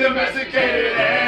domesticated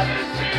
Madison.